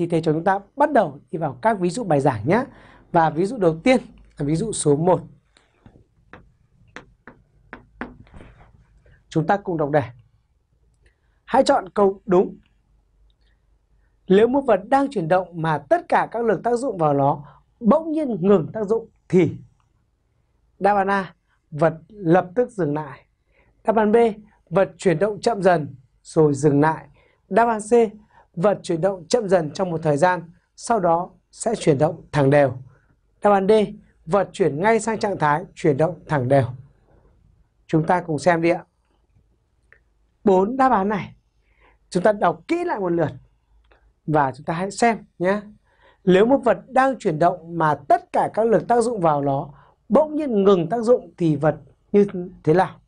thì thầy cho chúng ta bắt đầu đi vào các ví dụ bài giảng nhé. Và ví dụ đầu tiên là ví dụ số 1. Chúng ta cùng đọc đề. Hãy chọn câu đúng. Nếu một vật đang chuyển động mà tất cả các lực tác dụng vào nó bỗng nhiên ngừng tác dụng thì Đáp án A, vật lập tức dừng lại. Đáp án B, vật chuyển động chậm dần rồi dừng lại. Đáp án C, vật chuyển động chậm dần trong một thời gian, sau đó sẽ chuyển động thẳng đều. Đáp án D, vật chuyển ngay sang trạng thái chuyển động thẳng đều. Chúng ta cùng xem đi ạ. Bốn đáp án này, chúng ta đọc kỹ lại một lượt và chúng ta hãy xem nhé. Nếu một vật đang chuyển động mà tất cả các lực tác dụng vào nó bỗng nhiên ngừng tác dụng thì vật như thế nào?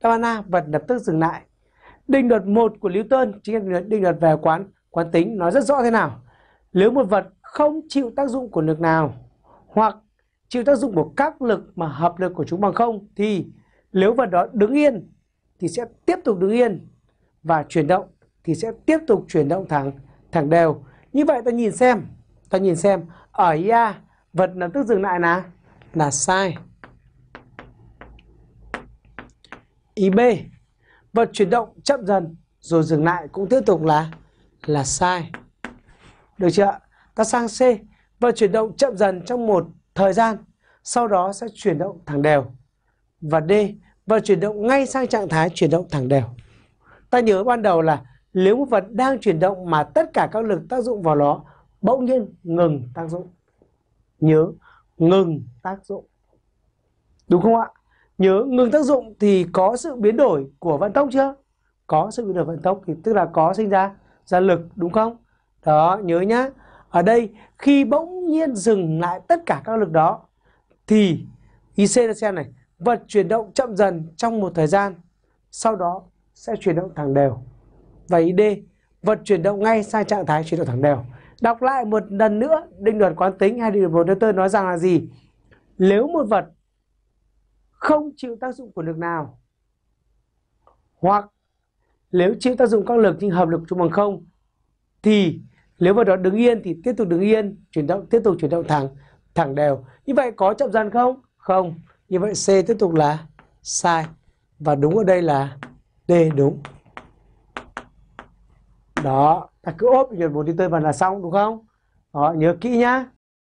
Đáp án A, vật lập tức dừng lại. Định luật 1 của Newton chính là định luật về quán quán tính nói rất rõ thế nào. Nếu một vật không chịu tác dụng của lực nào hoặc chịu tác dụng của các lực mà hợp lực của chúng bằng không thì nếu vật đó đứng yên thì sẽ tiếp tục đứng yên và chuyển động thì sẽ tiếp tục chuyển động thẳng thẳng đều. Như vậy ta nhìn xem, ta nhìn xem ở IA vật lập tức dừng lại là là sai. IB vật chuyển động chậm dần rồi dừng lại cũng tiếp tục là là sai. Được chưa? Ta sang C, vật chuyển động chậm dần trong một thời gian, sau đó sẽ chuyển động thẳng đều. Và D, vật chuyển động ngay sang trạng thái chuyển động thẳng đều. Ta nhớ ban đầu là nếu một vật đang chuyển động mà tất cả các lực tác dụng vào nó bỗng nhiên ngừng tác dụng. Nhớ ngừng tác dụng. Đúng không ạ? Nhớ ngừng tác dụng thì có sự biến đổi của vận tốc chưa? Có sự biến đổi vận tốc thì tức là có sinh ra ra lực đúng không? Đó, nhớ nhá. Ở đây khi bỗng nhiên dừng lại tất cả các lực đó thì IC là xem này, vật chuyển động chậm dần trong một thời gian, sau đó sẽ chuyển động thẳng đều. Và ID, vật chuyển động ngay sang trạng thái chuyển động thẳng đều. Đọc lại một lần nữa định luật quán tính hay định luật Newton nói rằng là gì? Nếu một vật không chịu tác dụng của lực nào. Hoặc nếu chịu tác dụng các lực nhưng hợp lực chung bằng không, thì nếu vật đó đứng yên thì tiếp tục đứng yên, chuyển động, tiếp tục chuyển động thẳng thẳng đều. Như vậy có chậm dần không? Không. Như vậy C tiếp tục là sai. Và đúng ở đây là D đúng. Đó, ta cứ ốp nhật một đi tơi và là xong, đúng không? Đó, nhớ kỹ nhá.